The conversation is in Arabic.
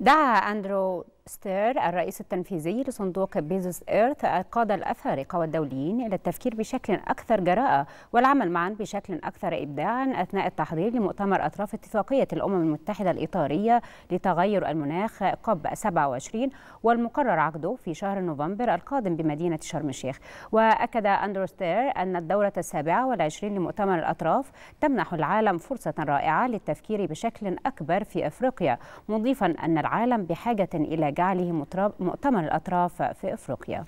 دعا أندرو ستير الرئيس التنفيذي لصندوق بيزوس إيرث القادة الأفارقة والدوليين إلى التفكير بشكل أكثر جراءة والعمل معا بشكل أكثر إبداعا أثناء التحضير لمؤتمر أطراف اتفاقية الأمم المتحدة الإطارية لتغير المناخ كوب 27 والمقرر عقده في شهر نوفمبر القادم بمدينة شرم الشيخ. وأكد أندرو ستير أن الدورة السابعة والعشرين لمؤتمر الأطراف تمنح العالم فرصة رائعة للتفكير بشكل أكبر في أفريقيا مضيفا أن العالم بحاجة إلى جعله مؤتمر الأطراف في أفريقيا.